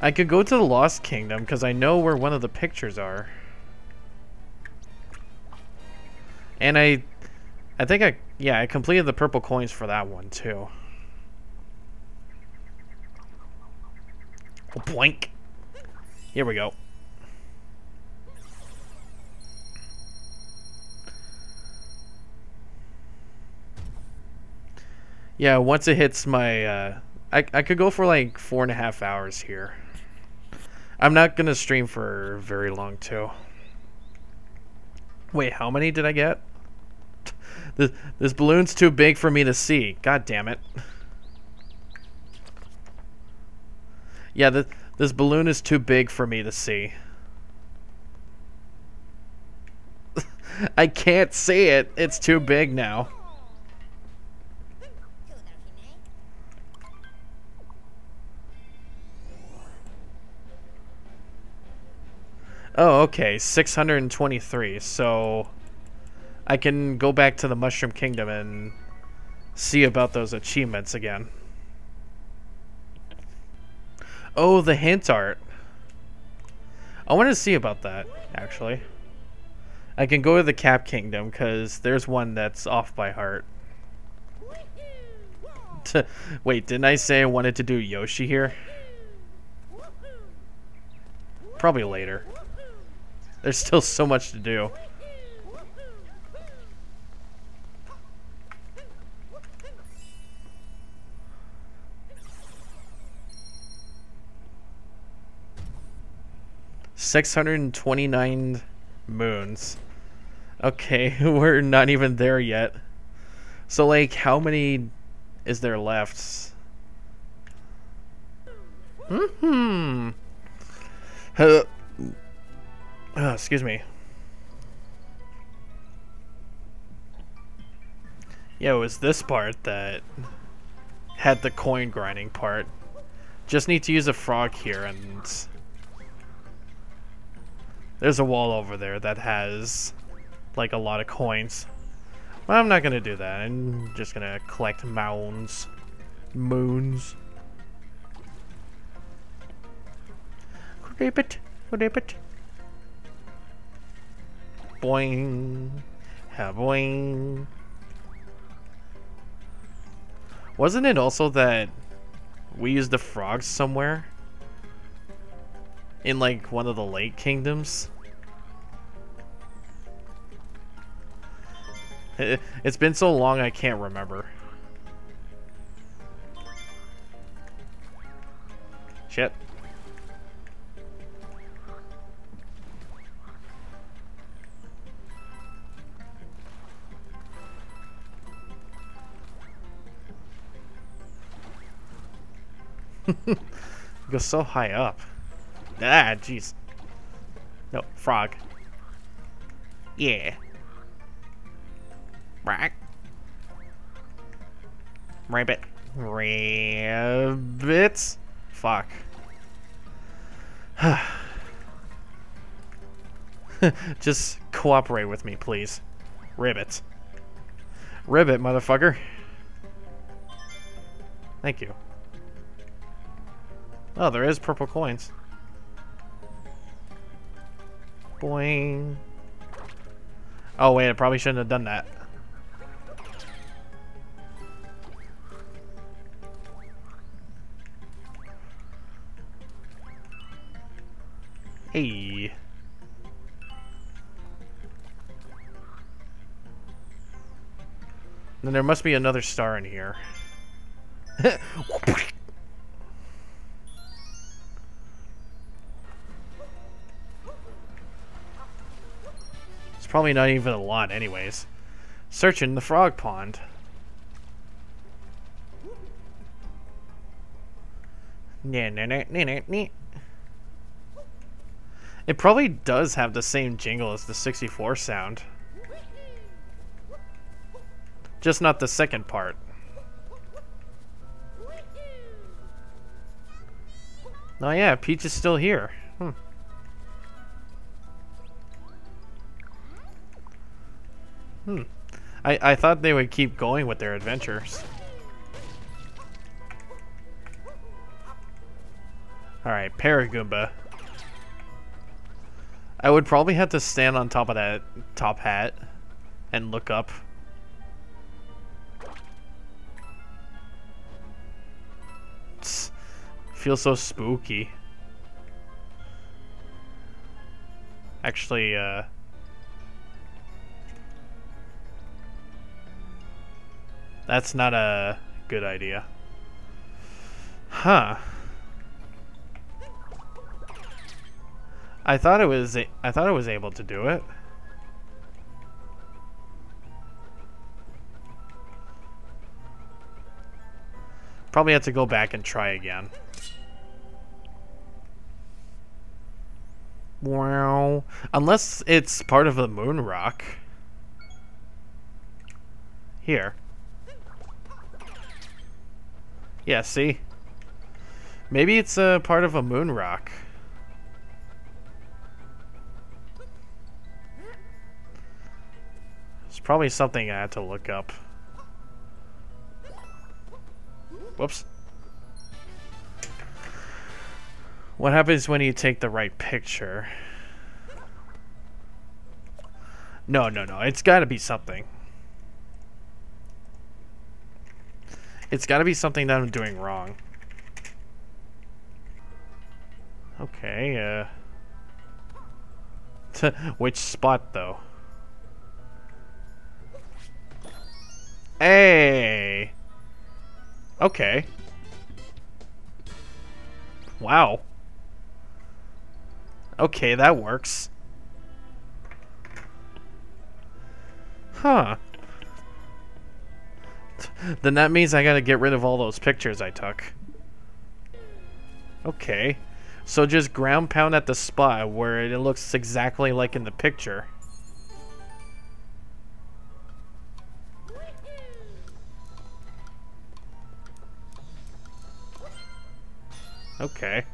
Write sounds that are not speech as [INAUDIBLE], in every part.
I could go to the Lost Kingdom because I know where one of the pictures are. And I, I think I, yeah, I completed the purple coins for that one too. Oh, Blank. Here we go. Yeah, once it hits my, uh, I, I could go for like four and a half hours here. I'm not gonna stream for very long too. Wait, how many did I get? This, this balloon's too big for me to see. God damn it. Yeah, the, this balloon is too big for me to see. [LAUGHS] I can't see it. It's too big now. Oh, okay. 623. So I can go back to the Mushroom Kingdom and see about those achievements again. Oh, the hint art. I want to see about that, actually. I can go to the Cap Kingdom, because there's one that's off by heart. [LAUGHS] Wait, didn't I say I wanted to do Yoshi here? Probably later. There's still so much to do. Six hundred and twenty-nine moons. Okay, [LAUGHS] we're not even there yet. So, like, how many is there left? Mm hmm. Uh, excuse me. Yeah, it was this part that had the coin grinding part. Just need to use a frog here and... There's a wall over there that has, like, a lot of coins. Well, I'm not gonna do that. I'm just gonna collect mounds. Moons. Ribbit, ribbit. Boing. Ha boing. Wasn't it also that we used the frogs somewhere? In like one of the lake kingdoms? [LAUGHS] It's been so long I can't remember. Go so high up. Ah, jeez. No, frog. Yeah. Rack. Rabbit. Rabbits? Fuck. [SIGHS] Just cooperate with me, please. Ribbit. Ribbit, motherfucker. Thank you. Oh, there is purple coins. Boing. Oh, wait, I probably shouldn't have done that. Hey. Then there must be another star in here. [LAUGHS] probably not even a lot anyways. Searching the frog pond. It probably does have the same jingle as the 64 sound. Just not the second part. Oh yeah, Peach is still here. Hmm. Hmm. I, I thought they would keep going with their adventures. Alright, Paragoomba. I would probably have to stand on top of that top hat and look up. feels so spooky. Actually, uh... That's not a good idea. Huh. I thought it was I thought I was able to do it. Probably have to go back and try again. Wow. Unless it's part of the moon rock. Here. Yeah, see? Maybe it's a part of a moon rock. It's probably something I had to look up. Whoops. What happens when you take the right picture? No, no, no. It's got to be something. It's got to be something that I'm doing wrong. Okay, uh... [LAUGHS] Which spot, though? Hey! Okay. Wow. Okay, that works. Huh. Then that means I gotta get rid of all those pictures I took. Okay. So just ground pound at the spot where it looks exactly like in the picture. Okay.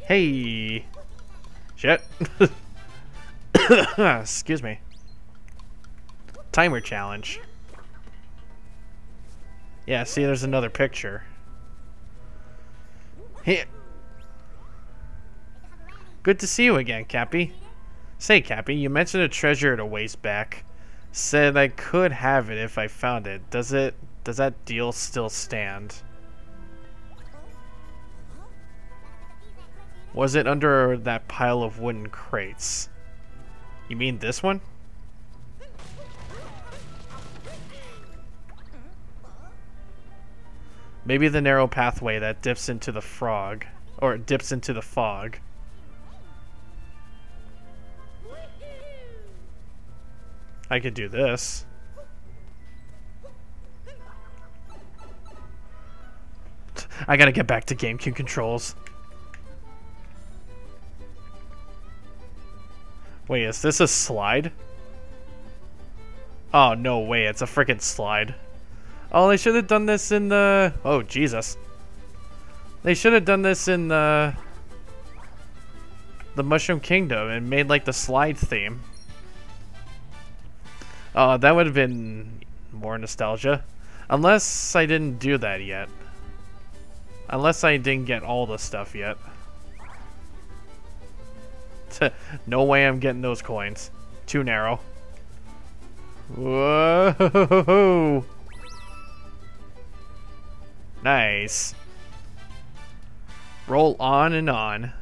Hey! Shit. [COUGHS] Excuse me. Timer challenge. Yeah, see, there's another picture. Hey. Good to see you again, Cappy. Say, Cappy, you mentioned a treasure at a waste back. Said I could have it if I found it. Does it does that deal still stand? Was it under that pile of wooden crates? You mean this one? Maybe the narrow pathway that dips into the frog. Or dips into the fog. I could do this. I gotta get back to GameCube controls. Wait, is this a slide? Oh, no way, it's a freaking slide. Oh, they should have done this in the... Oh, Jesus. They should have done this in the... The Mushroom Kingdom and made, like, the slide theme. Oh, that would have been more nostalgia. Unless I didn't do that yet. Unless I didn't get all the stuff yet. [LAUGHS] no way I'm getting those coins. Too narrow. [LAUGHS] Whoa! Nice. Roll on and on.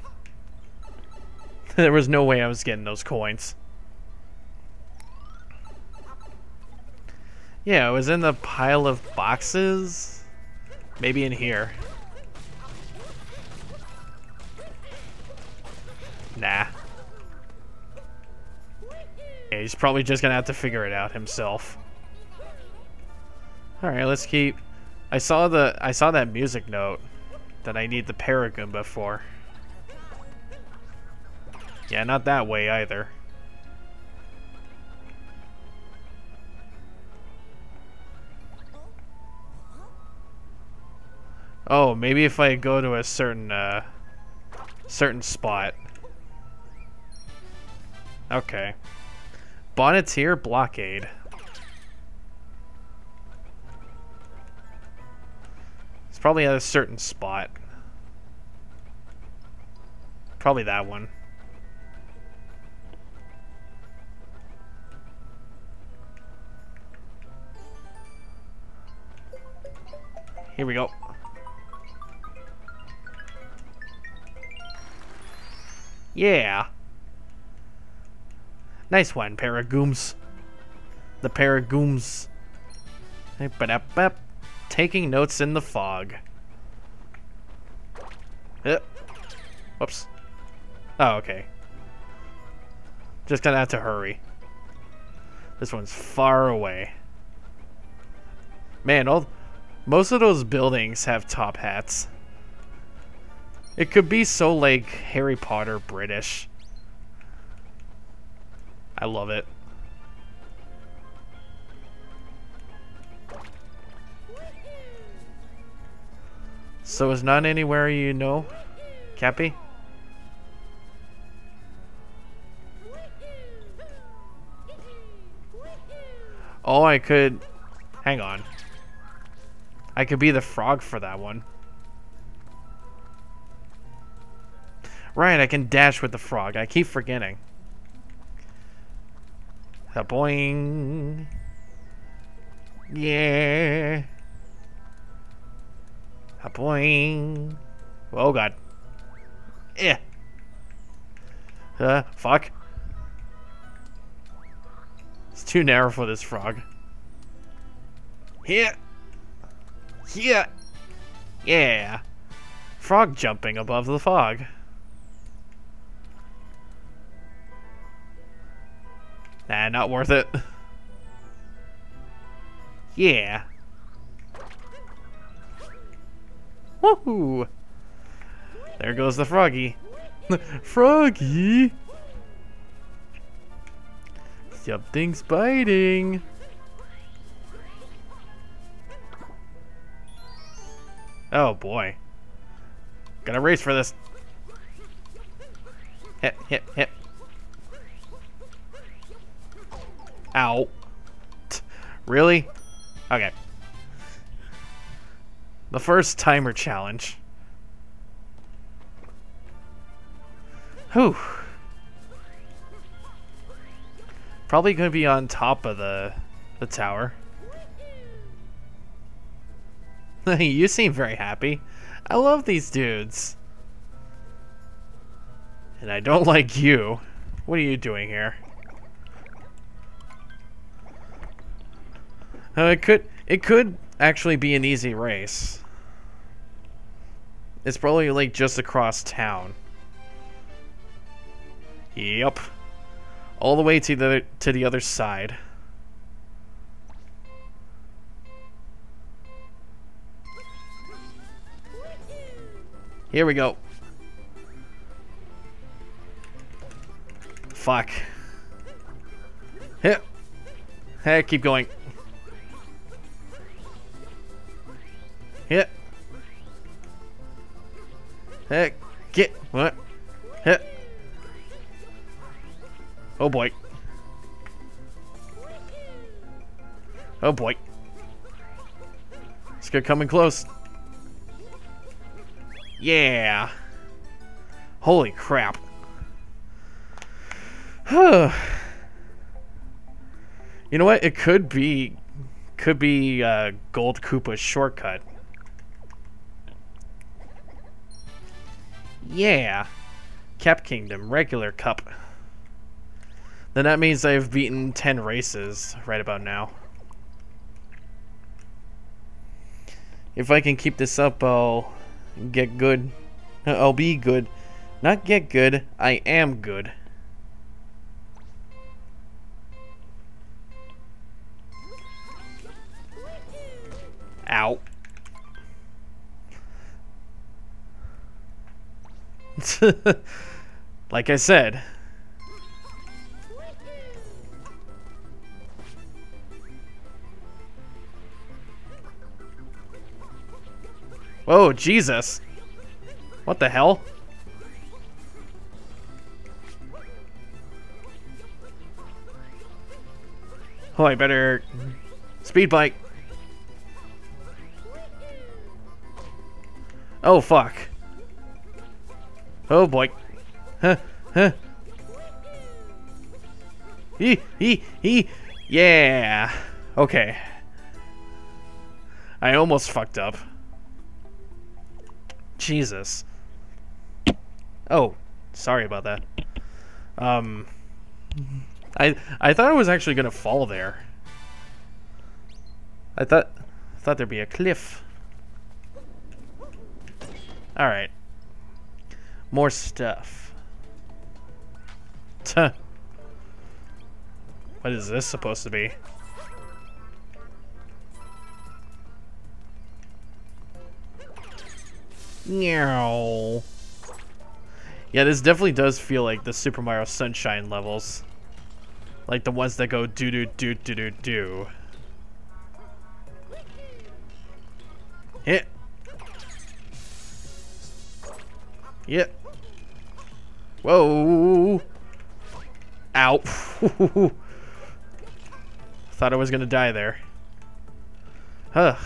[LAUGHS] there was no way I was getting those coins. Yeah, it was in the pile of boxes. Maybe in here. Nah. Yeah, he's probably just gonna have to figure it out himself. Alright, let's keep... I saw the I saw that music note that I need the Paragoomba for. Yeah, not that way either. Oh, maybe if I go to a certain, uh, certain spot. Okay. Bonneter Blockade. Probably at a certain spot. Probably that one. Here we go. Yeah. Nice one, Paragooms. The Paragooms. Taking notes in the fog. Yep. whoops. Oh, okay. Just gonna have to hurry. This one's far away. Man, all most of those buildings have top hats. It could be so like Harry Potter British. I love it. So is not anywhere you know, Cappy? Oh, I could... Hang on. I could be the frog for that one. Right, I can dash with the frog. I keep forgetting. A boing. Yeah. A boing. Oh god. Yeah. Uh, fuck. It's too narrow for this frog. Here. Here. Yeah. Frog jumping above the fog. Nah, not worth it. [LAUGHS] Yeah. Woohoo! There goes the froggy. [LAUGHS] froggy! Something's biting. Oh boy. Gotta race for this. Hit, hit, hit. Ow. Really? Okay. The first timer challenge. Whew. Probably going to be on top of the, the tower. [LAUGHS] you seem very happy. I love these dudes. And I don't like you. What are you doing here? Uh, it could it could actually be an easy race. It's probably like just across town. Yep. All the way to the to the other side. Here we go. Fuck. Hit. Hey, keep going. Hit. Heck. Get. What? Hit. Oh boy. Oh boy. It's good coming close. Yeah. Holy crap. [SIGHS] you know what? It could be could be uh, Gold Koopa's shortcut. Yeah. Cap Kingdom, regular cup. Then that means I've beaten 10 races right about now. If I can keep this up, I'll get good. [LAUGHS] I'll be good. Not get good, I am good. Ow. [LAUGHS] like I said. Oh, Jesus. What the hell? Oh, I better... Speed bike. Oh, fuck. Oh, boy. Huh, huh. He, he, he. Yeah. Okay. I almost fucked up. Jesus. Oh, sorry about that. Um, I I thought I was actually gonna fall there. I thought I thought there'd be a cliff. All right. More stuff. Tuh. [LAUGHS] What is this supposed to be? Meow. Yeah, this definitely does feel like the Super Mario Sunshine levels. Like the ones that go do do do do do do. Hit. Yep. Whoa. Ow. [LAUGHS] Thought I was gonna die there. Huh.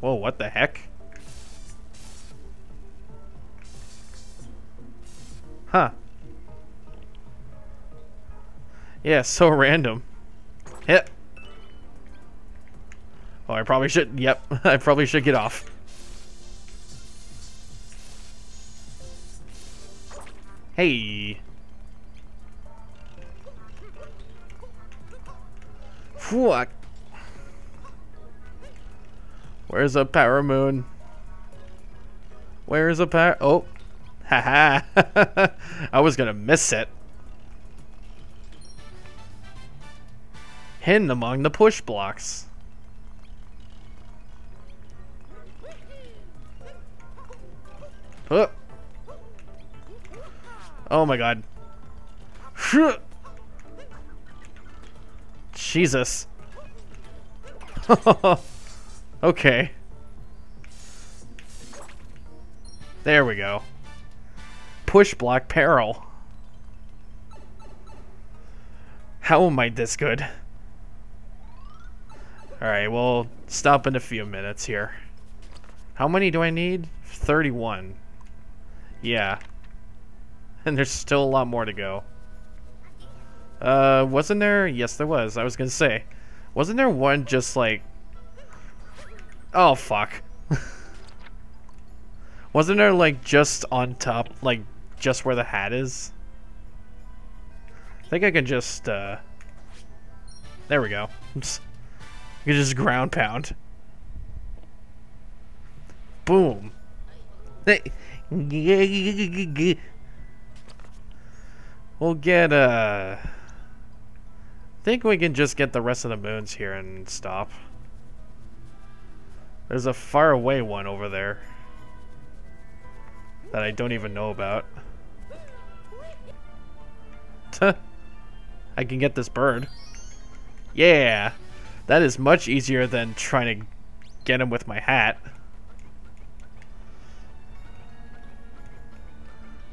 Whoa, what the heck? Huh. Yeah, so [LAUGHS] random. Hit. Oh, I probably should, yep, [LAUGHS] I probably should get off. Hey. Fuck. Where's a power moon? Where's a power? Oh. [LAUGHS] Haha. I was gonna miss it. Hidden among the push blocks. Oh. Oh my god. Jesus. [LAUGHS] okay. There we go. Push block peril. How am I this good? Alright, we'll stop in a few minutes here. How many do I need? 31. Yeah. And [LAUGHS] there's still a lot more to go. Uh, wasn't there? Yes, there was. I was gonna say. Wasn't there one just like... Oh, fuck. [LAUGHS] wasn't there like just on top, like just where the hat is? I think I can just, uh... There we go. [LAUGHS] you can just ground pound. Boom. We'll get, uh... I think we can just get the rest of the moons here and stop. There's a far away one over there. That I don't even know about. I can get this bird. Yeah! That is much easier than trying to get him with my hat.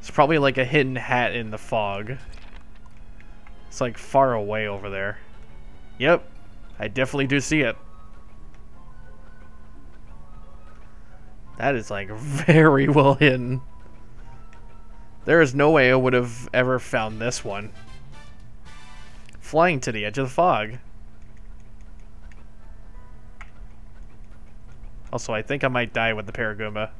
It's probably like a hidden hat in the fog. It's like far away over there. Yep, I definitely do see it. That is like [LAUGHS] very well hidden. There is no way I would have ever found this one. Flying to the edge of the fog. Also, I think I might die with the Paragoomba.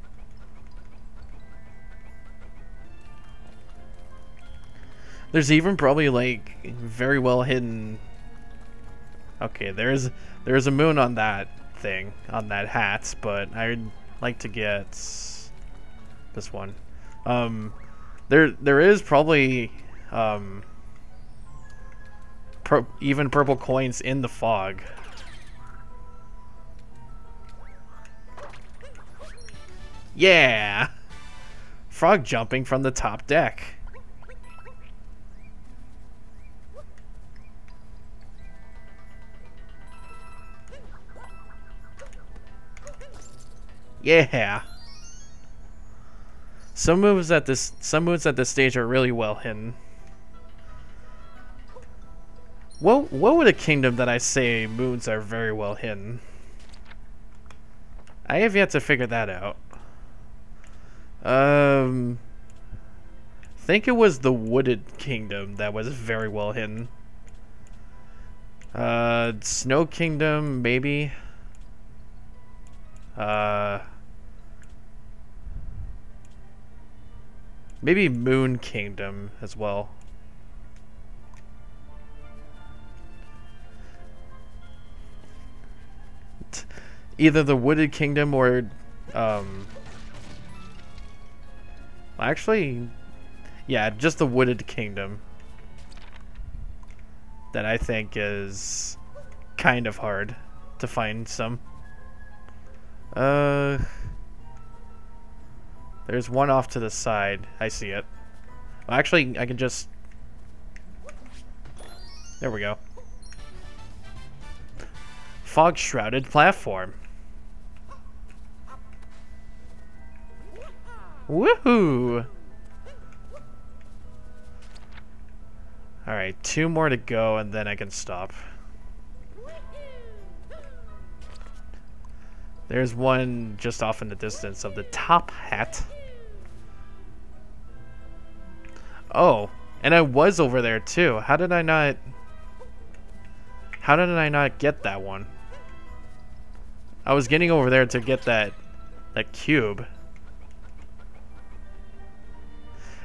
There's even probably like very well hidden. Okay, there's there's a moon on that thing on that hat, but I'd like to get this one. Um, there there is probably um, even purple coins in the fog. Yeah! Frog jumping from the top deck. Yeah. Some moves at this some moves at this stage are really well hidden. What what would a kingdom that I say moons are very well hidden? I have yet to figure that out. Um, think it was the Wooded Kingdom that was very well hidden. Uh, Snow Kingdom, maybe. Uh, maybe Moon Kingdom as well. Either the Wooded Kingdom or, um, actually, yeah, just the Wooded Kingdom that I think is kind of hard to find some. Uh, there's one off to the side. I see it. Well, actually, I can just... There we go. Fog-shrouded platform. Woohoo! Alright, two more to go and then I can stop. There's one just off in the distance of the top hat. Oh, and I was over there too. How did I not... How did I not get that one? I was getting over there to get that that cube.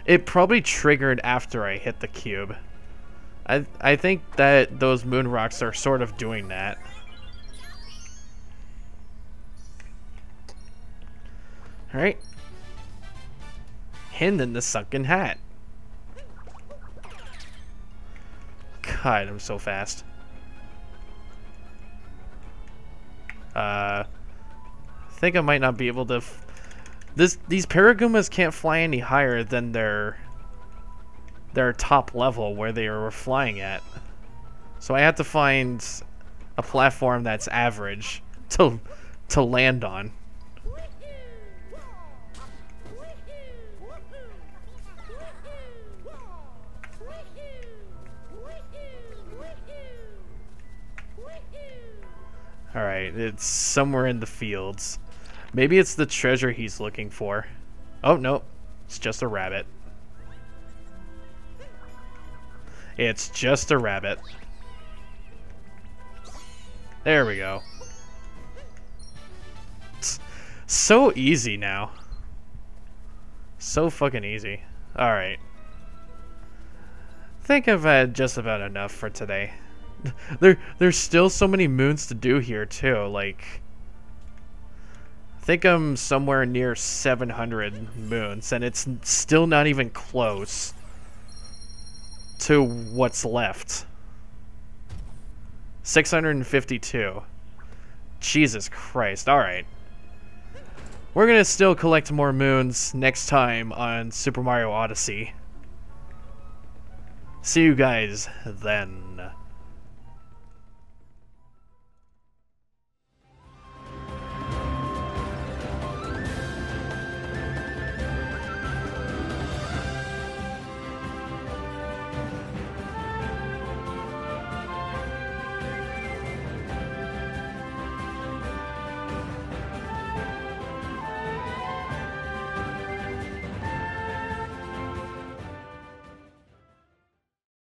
It probably triggered after I hit the cube. I I think that those moon rocks are sort of doing that. Alright. in the sunken hat. God, I'm so fast. Uh, I think I might not be able to... this These Paragoombas can't fly any higher than their their top level where they were flying at. So I had to find a platform that's average to to land on. Alright, it's somewhere in the fields. Maybe it's the treasure he's looking for. Oh, no. It's just a rabbit. It's just a rabbit. There we go. It's so easy now. So fucking easy. Alright. think I've had just about enough for today. [LAUGHS] there, there's still so many moons to do here, too. Like, I think I'm somewhere near 700 moons, and it's still not even close to what's left. 652. Jesus Christ. Alright. We're gonna still collect more moons next time on Super Mario Odyssey. See you guys then.